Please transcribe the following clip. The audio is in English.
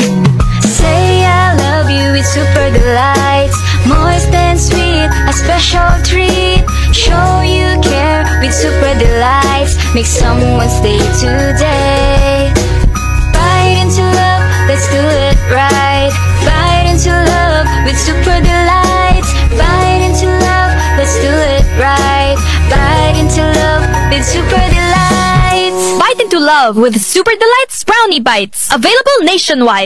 Say I love you with super delights Moist and sweet, a special treat. Show you care with super delights Make someone's day today. Bite into love, let's do it right into love with Super Delights Brownie Bites. Available nationwide.